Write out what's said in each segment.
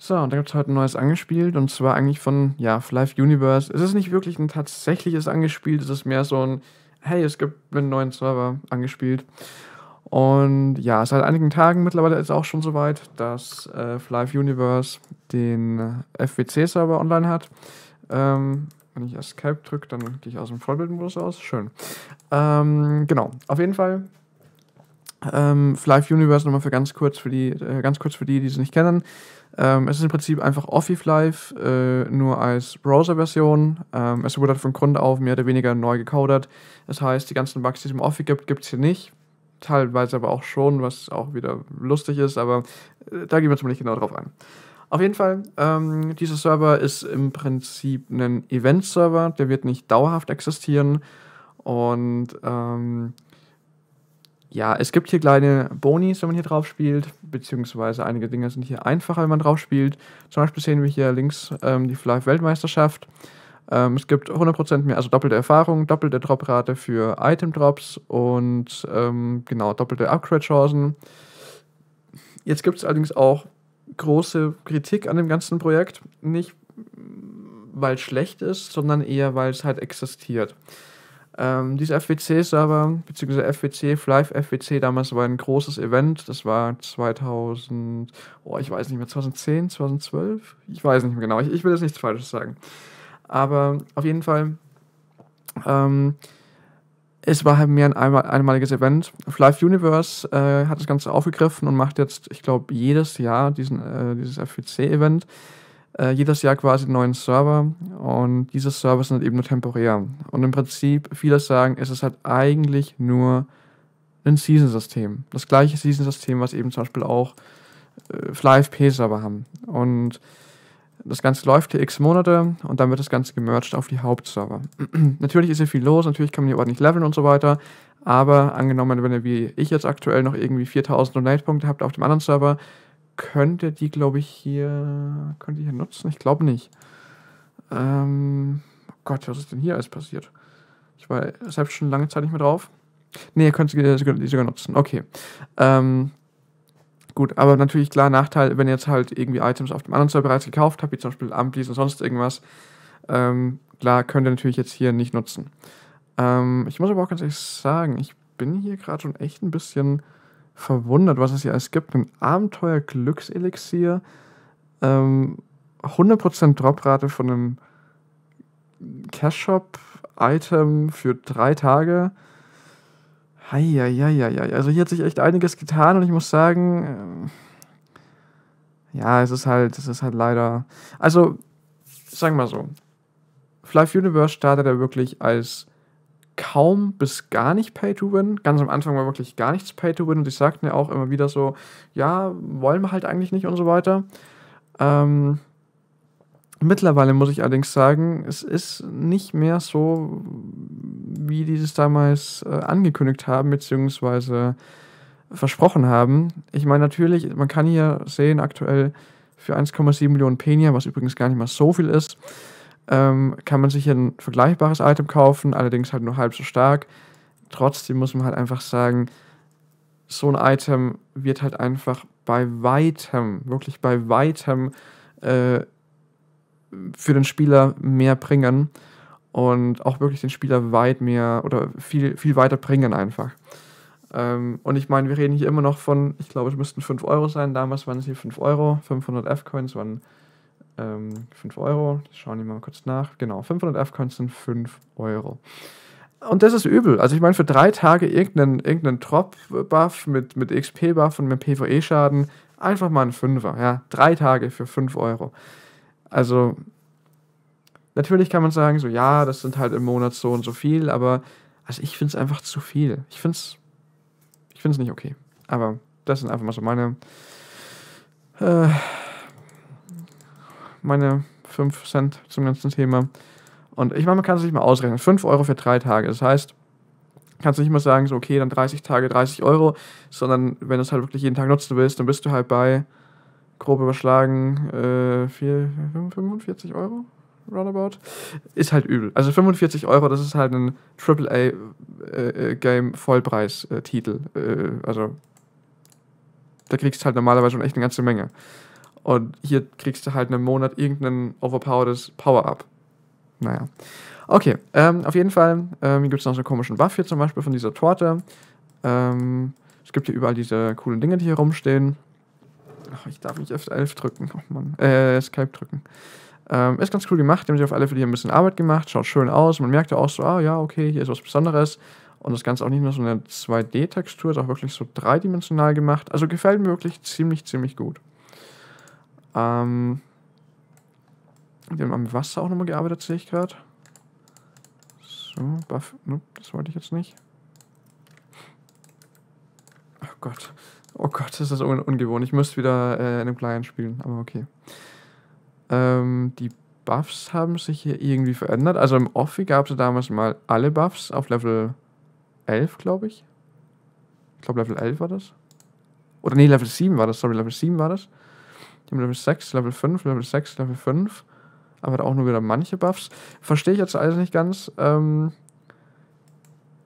So, und da gibt es heute ein neues angespielt und zwar eigentlich von, ja, Live Universe. Es ist nicht wirklich ein tatsächliches angespielt, es ist mehr so ein, hey, es gibt einen neuen Server angespielt. Und ja, seit einigen Tagen mittlerweile ist es auch schon soweit, dass äh, Live Universe den FWC-Server online hat. Ähm, wenn ich Escape drücke, dann gehe ich aus dem Vollbildmodus aus. Schön. Ähm, genau, auf jeden Fall. Ähm, Live Universe nochmal für ganz kurz für die, äh, ganz kurz für die, die es nicht kennen. Ähm, es ist im Prinzip einfach Office Live, äh, nur als Browser-Version. Ähm, es wurde halt von Grund auf mehr oder weniger neu gecodert. Das heißt, die ganzen Bugs, die es im Office gibt, gibt es hier nicht. Teilweise aber auch schon, was auch wieder lustig ist, aber äh, da gehen wir nicht genau drauf ein. Auf jeden Fall, ähm, dieser Server ist im Prinzip ein Event-Server, der wird nicht dauerhaft existieren. Und ähm, ja, es gibt hier kleine Bonis, wenn man hier drauf spielt, beziehungsweise einige Dinge sind hier einfacher, wenn man drauf spielt. Zum Beispiel sehen wir hier links ähm, die Fly-Weltmeisterschaft. Ähm, es gibt 100% mehr, also doppelte Erfahrung, doppelte Droprate für Item-Drops und ähm, genau, doppelte Upgrade-Chancen. Jetzt gibt es allerdings auch große Kritik an dem ganzen Projekt. Nicht, weil es schlecht ist, sondern eher, weil es halt existiert. Ähm, dieser FWC-Server, beziehungsweise FWC, Flive FWC, damals war ein großes Event. Das war 2000, oh, ich weiß nicht mehr, 2010, 2012? Ich weiß nicht mehr genau. Ich, ich will jetzt nichts Falsches sagen. Aber auf jeden Fall, ähm, es war halt mehr ein einmal, einmaliges Event. Flive Universe äh, hat das Ganze aufgegriffen und macht jetzt, ich glaube, jedes Jahr diesen, äh, dieses FWC-Event äh, jedes Jahr quasi einen neuen Server und diese Server sind halt eben nur temporär. Und im Prinzip, viele sagen, es ist halt eigentlich nur ein Season-System. Das gleiche Season-System, was eben zum Beispiel auch äh, FlyFP-Server haben. Und das Ganze läuft hier x Monate und dann wird das Ganze gemerged auf die Hauptserver. natürlich ist hier viel los, natürlich kann man hier ordentlich leveln und so weiter, aber angenommen, wenn ihr wie ich jetzt aktuell noch irgendwie 4000 Donate-Punkte habt auf dem anderen Server, könnte die, glaube ich, hier, könnte ich hier nutzen? Ich glaube nicht. Ähm, oh Gott, was ist denn hier alles passiert? Ich war selbst schon lange Zeit nicht mehr drauf. Nee, ihr könnt die sogar nutzen. Okay. Ähm, gut, aber natürlich klar, Nachteil, wenn ihr jetzt halt irgendwie Items auf dem anderen Server bereits gekauft habt, wie zum Beispiel Amplis und sonst irgendwas, ähm, klar, könnt ihr natürlich jetzt hier nicht nutzen. Ähm, ich muss aber auch ganz ehrlich sagen, ich bin hier gerade schon echt ein bisschen verwundert, was es hier alles gibt. Ein Abenteuer-Glückselixier, ähm, 100% Droprate von einem Cash-Shop-Item für drei Tage. Heieieiei. Also hier hat sich echt einiges getan und ich muss sagen, äh, ja, es ist halt, es ist halt leider. Also, sagen wir mal so. Flive Universe startet er wirklich als kaum bis gar nicht Pay-to-Win. Ganz am Anfang war wirklich gar nichts Pay-to-Win und die sagten ja auch immer wieder so, ja, wollen wir halt eigentlich nicht und so weiter. Ähm, mittlerweile muss ich allerdings sagen, es ist nicht mehr so, wie die es damals äh, angekündigt haben, beziehungsweise versprochen haben. Ich meine, natürlich, man kann hier sehen, aktuell für 1,7 Millionen Penia, was übrigens gar nicht mal so viel ist, ähm, kann man sich ein vergleichbares Item kaufen, allerdings halt nur halb so stark. Trotzdem muss man halt einfach sagen, so ein Item wird halt einfach bei weitem, wirklich bei weitem äh, für den Spieler mehr bringen und auch wirklich den Spieler weit mehr oder viel, viel weiter bringen einfach. Ähm, und ich meine, wir reden hier immer noch von, ich glaube, es müssten 5 Euro sein. Damals waren es hier 5 Euro, 500 F-Coins waren ähm, 5 Euro. Schauen wir mal kurz nach. Genau, 500 F-Coins sind 5 Euro. Und das ist übel. Also ich meine, für drei Tage irgendeinen, irgendeinen Drop-Buff mit, mit XP-Buff und mit PvE-Schaden, einfach mal ein Fünfer. Ja, drei Tage für 5 Euro. Also, natürlich kann man sagen, so, ja, das sind halt im Monat so und so viel, aber also ich finde es einfach zu viel. Ich finde es ich find's nicht okay. Aber das sind einfach mal so meine äh, meine 5 Cent zum ganzen Thema. Und ich meine, man kann es sich mal ausrechnen. 5 Euro für drei Tage. Das heißt, kannst du nicht mal sagen, so, okay, dann 30 Tage 30 Euro, sondern wenn du es halt wirklich jeden Tag nutzen willst, dann bist du halt bei grob überschlagen äh, 4, 45 Euro roundabout. Ist halt übel. Also 45 Euro, das ist halt ein AAA-Game äh, Vollpreis-Titel. Äh, also da kriegst du halt normalerweise schon echt eine ganze Menge. Und hier kriegst du halt einen Monat irgendein overpowertes Power-Up. Naja. Okay, ähm, auf jeden Fall, ähm, gibt es noch so einen komischen Buff hier zum Beispiel von dieser Torte. Ähm, es gibt hier überall diese coolen Dinge, die hier rumstehen. Ach, ich darf nicht F11 drücken. Oh Mann. Äh, Skype drücken. Ähm, ist ganz cool gemacht. Die haben sich auf alle Fälle hier ein bisschen Arbeit gemacht. Schaut schön aus. Man merkt ja auch so, ah ja, okay, hier ist was Besonderes. Und das Ganze auch nicht nur so eine 2D-Textur, ist auch wirklich so dreidimensional gemacht. Also gefällt mir wirklich ziemlich, ziemlich gut. Ähm, die haben am Wasser auch nochmal gearbeitet, sehe ich gerade. So, Buff. Nope, das wollte ich jetzt nicht. Oh Gott. Oh Gott, das ist un ungewohnt. Ich müsste wieder äh, in einem Client spielen, aber okay. Ähm, die Buffs haben sich hier irgendwie verändert. Also im Offi gab es damals mal alle Buffs auf Level 11, glaube ich. Ich glaube Level 11 war das. Oder nee, Level 7 war das. Sorry, Level 7 war das. Die haben Level 6, Level 5, Level 6, Level 5. Aber auch nur wieder manche Buffs. Verstehe ich jetzt alles nicht ganz. Ähm,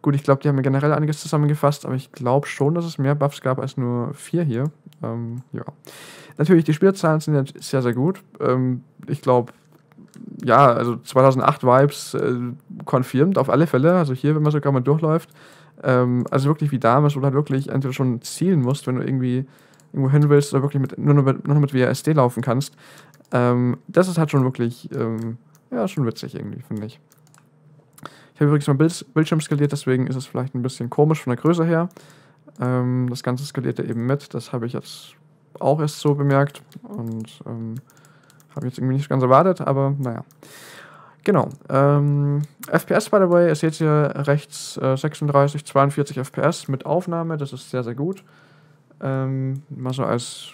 gut, ich glaube, die haben mir generell einiges zusammengefasst, aber ich glaube schon, dass es mehr Buffs gab als nur vier hier. Ähm, ja. Natürlich, die Spielerzahlen sind jetzt sehr, sehr gut. Ähm, ich glaube, ja, also 2008 Vibes äh, confirmed auf alle Fälle. Also hier, wenn man sogar mal durchläuft. Ähm, also wirklich wie damals, wo du halt wirklich entweder schon zielen musst, wenn du irgendwie irgendwo hin willst oder wirklich mit, nur, noch mit, nur noch mit WASD laufen kannst. Ähm, das ist halt schon wirklich, ähm, ja, schon witzig irgendwie, finde ich. Ich habe übrigens mein Bild, Bildschirm skaliert, deswegen ist es vielleicht ein bisschen komisch von der Größe her. Ähm, das Ganze skalierte eben mit, das habe ich jetzt auch erst so bemerkt und ähm, habe jetzt irgendwie nicht ganz erwartet, aber naja. Genau. Ähm, FPS, by the way, ihr seht hier rechts äh, 36, 42 FPS mit Aufnahme, das ist sehr, sehr gut. Ähm, mal so als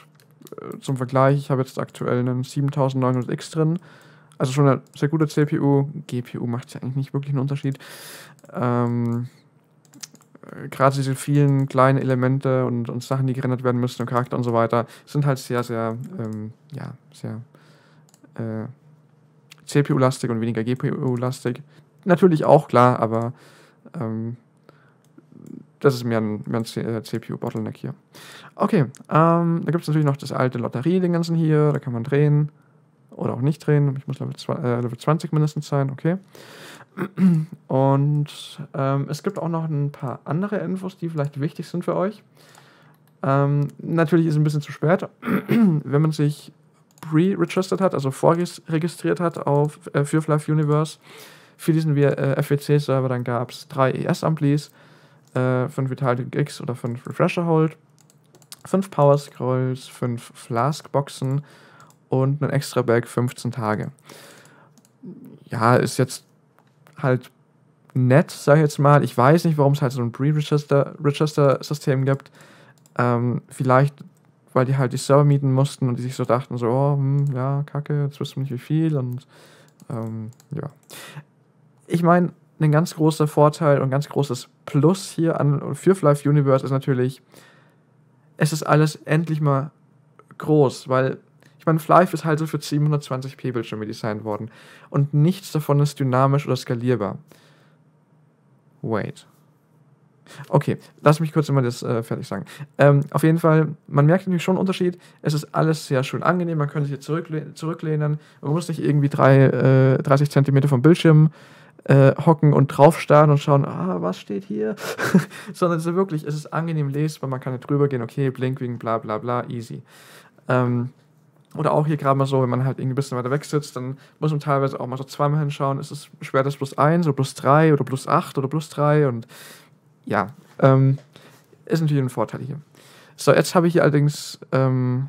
äh, zum Vergleich, ich habe jetzt aktuell einen 7900X drin. Also schon eine sehr gute CPU. GPU macht ja eigentlich nicht wirklich einen Unterschied. Ähm, äh, Gerade diese vielen kleinen Elemente und, und Sachen, die gerendert werden müssen und Charakter und so weiter, sind halt sehr, sehr, ähm, ja, sehr äh, CPU-lastig und weniger GPU-lastig. Natürlich auch klar, aber ähm, das ist mehr ein, ein CPU-Bottleneck äh, hier. Okay, ähm, da gibt es natürlich noch das alte Lotterie, ganzen hier, da kann man drehen oder auch nicht drehen. Ich muss Level, zwei, äh, Level 20 mindestens sein, okay. Und ähm, es gibt auch noch ein paar andere Infos, die vielleicht wichtig sind für euch. Ähm, natürlich ist es ein bisschen zu spät, wenn man sich pre-registered hat, also vorregistriert hat auf äh, für Fluff Universe. Für diesen äh, FWC-Server dann gab es drei ES-Amplis, äh, fünf Vitality Gigs oder fünf Refresher Hold, fünf Power Scrolls, fünf Flask-Boxen und ein extra Bag 15 Tage. Ja, ist jetzt halt nett, sag ich jetzt mal. Ich weiß nicht, warum es halt so ein Pre-Register-System gibt. Ähm, vielleicht weil die halt die Server mieten mussten und die sich so dachten, so, oh, hm, ja, kacke, jetzt wissen wir nicht wie viel und ähm, ja. Ich meine, ein ganz großer Vorteil und ganz großes Plus hier an für Life Universe ist natürlich, es ist alles endlich mal groß, weil ich meine, Flife ist halt so für 720p Bildschirme designt worden und nichts davon ist dynamisch oder skalierbar. Wait. Okay, lass mich kurz immer das äh, fertig sagen. Ähm, auf jeden Fall, man merkt natürlich schon einen Unterschied. Es ist alles sehr schön angenehm, man kann sich hier zurückle zurücklehnen. Man muss nicht irgendwie drei, äh, 30 Zentimeter vom Bildschirm äh, hocken und draufstarren und schauen, ah, was steht hier? Sondern es ist wirklich, es ist angenehm lesbar, man kann nicht drüber gehen, okay, Blinkwing, bla bla bla, easy. Ähm, oder auch hier gerade mal so, wenn man halt irgendwie ein bisschen weiter weg sitzt, dann muss man teilweise auch mal so zweimal hinschauen, ist es schwer das plus 1 oder plus 3 oder plus 8 oder plus 3 und ja, ähm, ist natürlich ein Vorteil hier. So, jetzt habe ich hier allerdings, ähm,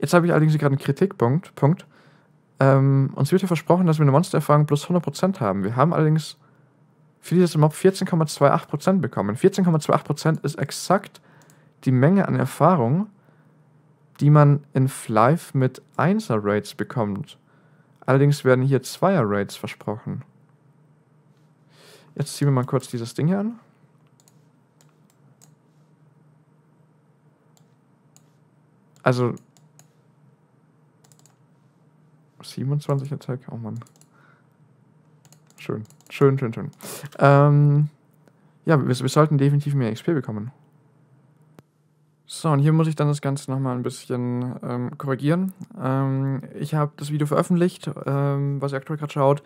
jetzt habe ich allerdings hier gerade einen Kritikpunkt. Punkt. Ähm, uns wird ja versprochen, dass wir eine Monstererfahrung plus 100% haben. Wir haben allerdings für dieses Mob 14,28% bekommen. 14,28% ist exakt die Menge an Erfahrung, die man in Flive mit 1er Raids bekommt. Allerdings werden hier 2er Raids versprochen. Jetzt ziehen wir mal kurz dieses Ding hier an. Also 27 Attack, oh Mann. Schön, schön, schön, schön. Ähm, ja, wir, wir sollten definitiv mehr XP bekommen. So, und hier muss ich dann das Ganze nochmal ein bisschen ähm, korrigieren. Ähm, ich habe das Video veröffentlicht, ähm, was ihr aktuell gerade schaut,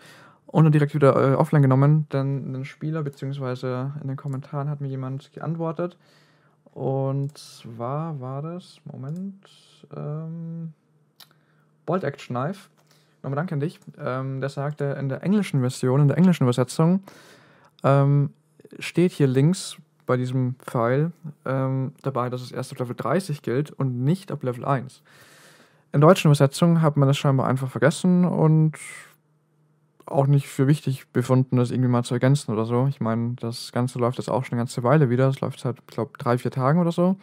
und dann direkt wieder äh, offline genommen, denn ein Spieler bzw. in den Kommentaren hat mir jemand geantwortet. Und zwar war das, Moment, ähm, Bolt Action Knife. Nochmal danke an dich. Ähm, der sagte, in der englischen Version, in der englischen Übersetzung, ähm, steht hier links bei diesem Pfeil ähm, dabei, dass es erst auf Level 30 gilt und nicht ab Level 1. In deutschen Übersetzungen hat man das scheinbar einfach vergessen und auch nicht für wichtig befunden, das irgendwie mal zu ergänzen oder so. Ich meine, das Ganze läuft jetzt auch schon eine ganze Weile wieder. Es läuft seit, ich glaube, drei, vier Tagen oder so.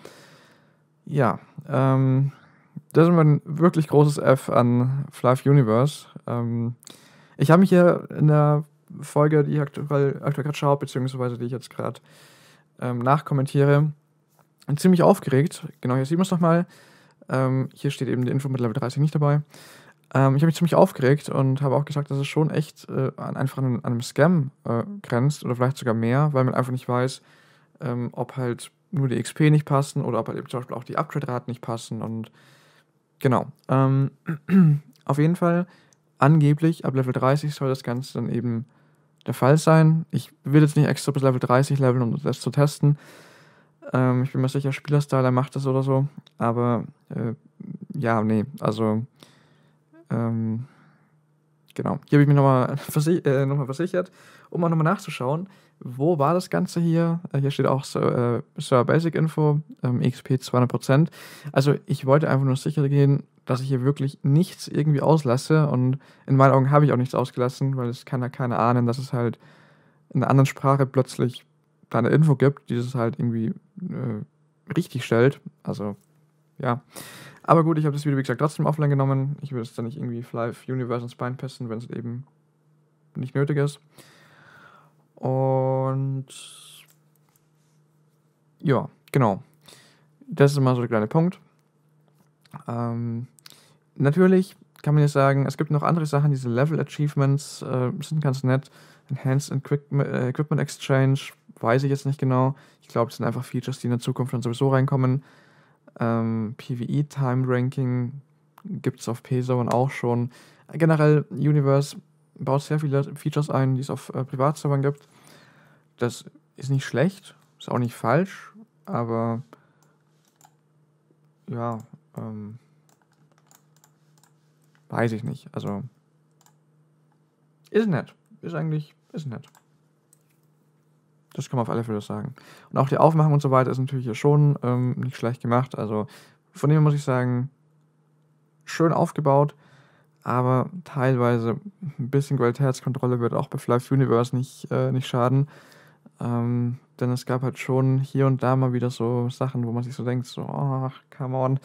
Ja, ähm, das ist ein wirklich großes F an Flive Universe. Ähm, ich habe mich hier in der Folge, die ich aktuell, aktuell gerade schaue, beziehungsweise die ich jetzt gerade ähm, nachkommentiere, ziemlich aufgeregt. Genau, hier sieht man es nochmal. Ähm, hier steht eben die Info mit Level 30 nicht dabei. Ähm, ich habe mich ziemlich aufgeregt und habe auch gesagt, dass es schon echt äh, einfach an, an, einem Scam äh, grenzt oder vielleicht sogar mehr, weil man einfach nicht weiß, ähm, ob halt nur die XP nicht passen oder ob halt eben zum Beispiel auch die Upgrade-Raten nicht passen und genau. Ähm, auf jeden Fall, angeblich ab Level 30 soll das Ganze dann eben der Fall sein. Ich will jetzt nicht extra bis Level 30 leveln, um das zu testen. Ähm, ich bin mir sicher, Spielerstyle macht das oder so. Aber äh, ja, nee, also ähm, genau. Hier habe ich mich nochmal versi äh, noch versichert, um auch nochmal nachzuschauen, wo war das Ganze hier? Äh, hier steht auch so, äh, Server Basic Info, ähm, XP 200%. Also ich wollte einfach nur sicher gehen, dass ich hier wirklich nichts irgendwie auslasse und in meinen Augen habe ich auch nichts ausgelassen, weil es kann ja keiner ahnen, dass es halt in einer anderen Sprache plötzlich da eine Info gibt, die es halt irgendwie äh, richtig stellt. Also, ja. Aber gut, ich habe das Video, wie gesagt, trotzdem offline genommen. Ich würde es dann nicht irgendwie Flive Universe ins Bein pesten, wenn es eben nicht nötig ist. Und ja, genau. Das ist immer so der kleine Punkt. Ähm, Natürlich kann man jetzt sagen, es gibt noch andere Sachen, diese Level Achievements äh, sind ganz nett. Enhanced Equipment, äh, Equipment Exchange, weiß ich jetzt nicht genau. Ich glaube, das sind einfach Features, die in der Zukunft dann sowieso reinkommen. Ähm, PvE Time Ranking gibt es auf PSO auch schon. Generell, Universe baut sehr viele Features ein, die es auf äh, Privatservern gibt. Das ist nicht schlecht, ist auch nicht falsch, aber ja, ähm, Weiß ich nicht. Also. Ist nett. Ist eigentlich. Ist nett. Das kann man auf alle Fälle sagen. Und auch die Aufmachung und so weiter ist natürlich hier schon ähm, nicht schlecht gemacht. Also von dem muss ich sagen, schön aufgebaut, aber teilweise ein bisschen Qualitätskontrolle wird auch bei Flive Universe nicht, äh, nicht schaden. Ähm, denn es gab halt schon hier und da mal wieder so Sachen, wo man sich so denkt, so, ach, come on,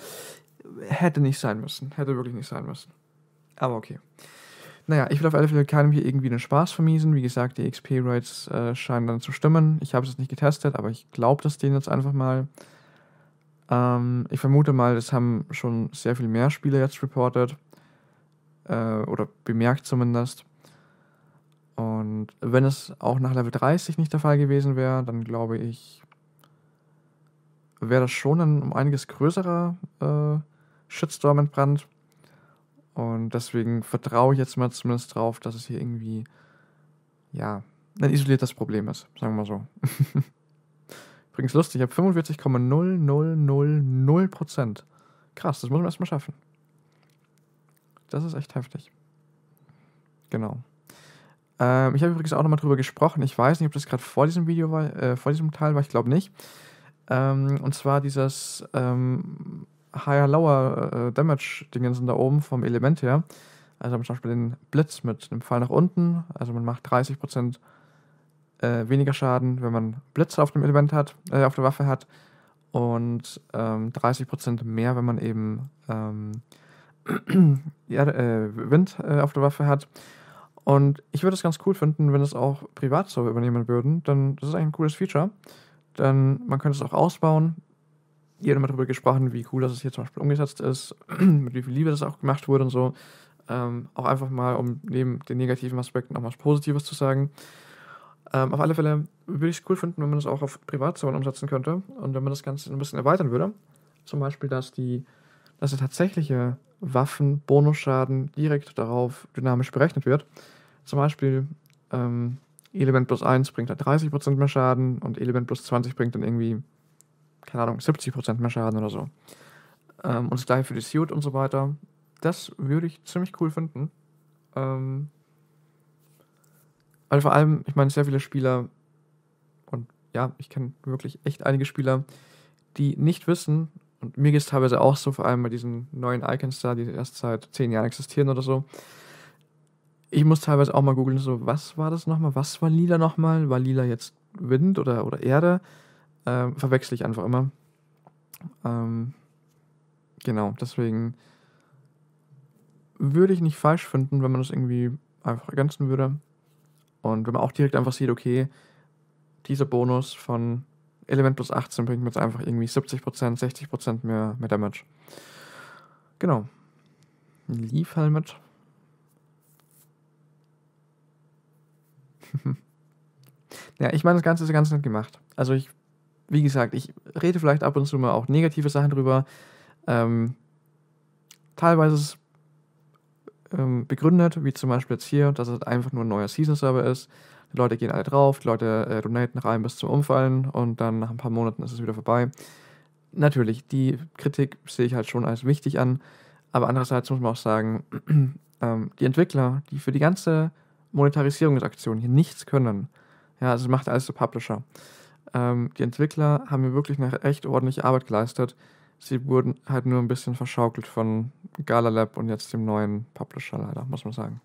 hätte nicht sein müssen, hätte wirklich nicht sein müssen. Aber okay. Naja, ich will auf alle Fälle keinem hier irgendwie den Spaß vermiesen. Wie gesagt, die XP-Rates äh, scheinen dann zu stimmen. Ich habe es nicht getestet, aber ich glaube das denen jetzt einfach mal. Ähm, ich vermute mal, das haben schon sehr viel mehr Spieler jetzt reported. Äh, oder bemerkt zumindest. Und wenn es auch nach Level 30 nicht der Fall gewesen wäre, dann glaube ich, wäre das schon ein um einiges größerer äh, Shitstorm entbrannt. Und deswegen vertraue ich jetzt mal zumindest drauf, dass es hier irgendwie, ja, ein isoliertes Problem ist, sagen wir so. Übrigens lustig, ich habe 45,0000%. Krass, das muss man erstmal schaffen. Das ist echt heftig. Genau. Ähm, ich habe übrigens auch nochmal drüber gesprochen. Ich weiß nicht, ob das gerade vor diesem Video war, äh, vor diesem Teil war, ich glaube nicht. Ähm, und zwar dieses ähm, Higher-Lower äh, Damage-Dingen sind da oben vom Element her. Also zum Beispiel den Blitz mit einem Pfeil nach unten. Also man macht 30% äh, weniger Schaden, wenn man Blitz auf dem Element hat, äh, auf der Waffe hat. Und ähm, 30% mehr, wenn man eben ähm, ja, äh, Wind äh, auf der Waffe hat. Und ich würde es ganz cool finden, wenn es auch Privatserver übernehmen würden, denn das ist eigentlich ein cooles Feature. Denn man könnte es auch ausbauen jeder mal darüber gesprochen, wie cool das hier zum Beispiel umgesetzt ist, mit wie viel Liebe das auch gemacht wurde und so. Ähm, auch einfach mal, um neben den negativen Aspekten auch was Positives zu sagen. Ähm, auf alle Fälle würde ich es cool finden, wenn man das auch auf Privatzonen umsetzen könnte und wenn man das Ganze ein bisschen erweitern würde. zum Beispiel, dass die, dass der tatsächliche Waffen-Bonusschaden direkt darauf dynamisch berechnet wird. Zum Beispiel ähm, Element plus 1 bringt dann 30% mehr Schaden und Element plus 20 bringt dann irgendwie, keine Ahnung, 70% mehr Schaden oder so. Ähm, und das gleiche für die Suit und so weiter. Das würde ich ziemlich cool finden. Ähm, weil vor allem, ich meine, sehr viele Spieler, und ja, ich kenne wirklich echt einige Spieler, die nicht wissen, und mir geht es teilweise auch so, vor allem bei diesen neuen Icons da, die erst seit zehn Jahren existieren oder so. Ich muss teilweise auch mal googeln, so, was war das nochmal? Was war lila nochmal? War lila jetzt Wind oder, oder Erde? Ähm, verwechsel ich einfach immer. Ähm, genau, deswegen würde ich nicht falsch finden, wenn man das irgendwie einfach ergänzen würde. Und wenn man auch direkt einfach sieht, okay, dieser Bonus von Element plus 18 bringt mir jetzt einfach irgendwie 70%, 60% mehr, mehr Damage. Genau. Leaf Helmet. ja, ich meine, das Ganze ist ganz nett gemacht. Also ich, wie gesagt, ich rede vielleicht ab und zu mal auch negative Sachen drüber. Ähm, teilweise ist es ähm, begründet, wie zum Beispiel jetzt hier, dass es einfach nur ein neuer Season-Server ist. Die Leute gehen alle drauf, die Leute äh, donaten rein bis zum Umfallen und dann nach ein paar Monaten ist es wieder vorbei. Natürlich, die Kritik sehe ich halt schon als wichtig an, aber andererseits muss man auch sagen, ähm, die Entwickler, die für die ganze Monetarisierungsaktion hier nichts können, ja, also macht alles der Publisher. Ähm, die Entwickler haben mir wirklich eine echt ordentliche Arbeit geleistet. Sie wurden halt nur ein bisschen verschaukelt von Gala Lab und jetzt dem neuen Publisher leider, muss man sagen.